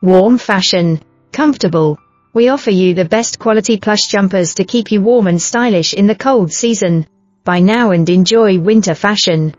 Warm fashion. Comfortable. We offer you the best quality plush jumpers to keep you warm and stylish in the cold season. Buy now and enjoy winter fashion.